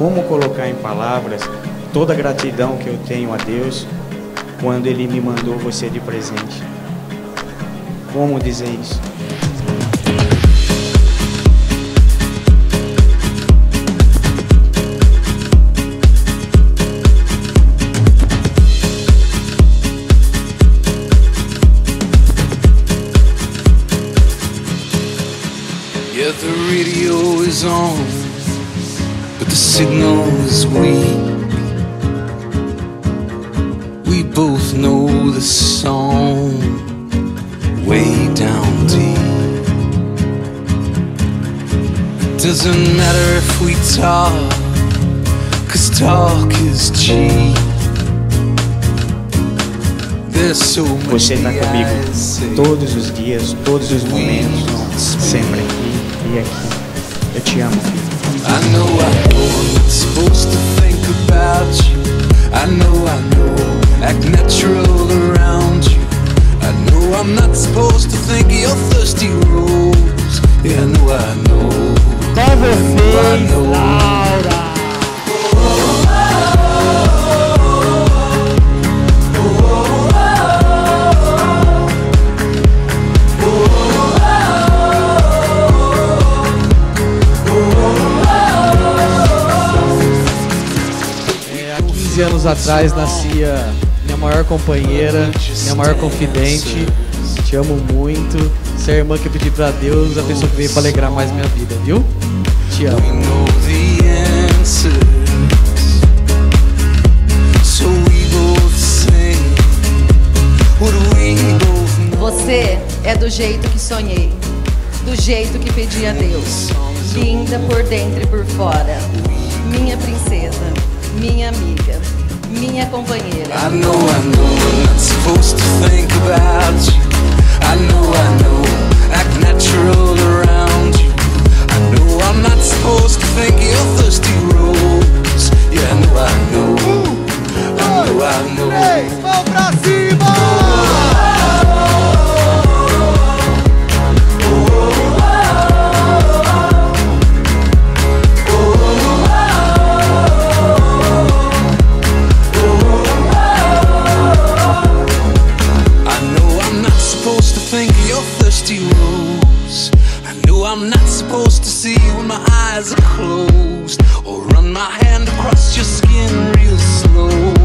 como colocar em palavras toda a gratidão que eu tenho a Deus quando Ele me mandou você de presente. Como dizer isso? The radio is on, but the signal is weak. We both know the song way down deep. Doesn't matter if we talk, cause talk is cheap. There's so much Você está comigo todos os dias, todos os momentos, sempre aqui e aqui. Eu te amo, filho. I know, I know I'm not supposed to think about you. I know, I know, act natural around you. I know I'm not supposed to think of your thirsty rose. Yeah, I know, I know. Com I anos atrás nascia minha maior companheira, minha maior confidente. Te amo muito. Você é a irmã que eu pedi pra Deus, a pessoa que veio pra alegrar mais minha vida, viu? Te amo. Você é do jeito que sonhei, do jeito que pedi a Deus. Linda por dentro e por fora. Minha princesa, minha companheira. I I'm not supposed to see when my eyes are closed Or run my hand across your skin real slow.